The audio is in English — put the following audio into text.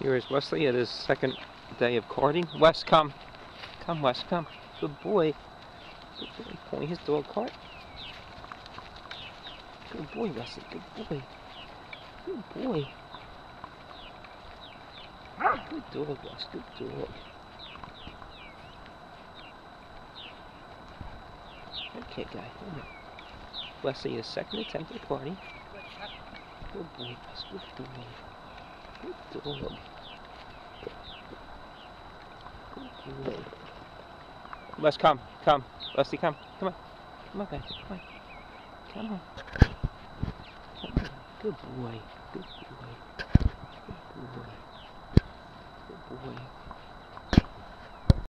Here is Wesley at his second day of carting. Wes, come. Come, Wes, come. Good boy. Good boy. Pulling his dog cart. Good boy, Wesley. Good boy. Good boy. Good dog, Wes. Good dog. Okay, guy. Wesley, his second attempt at carting. Good boy, Wes. Good boy. Good. Good. Let's come, come. Leslie, come. Come on. Come on. Come on. Come on. Come on. Good boy. Good boy. Good boy. Good boy.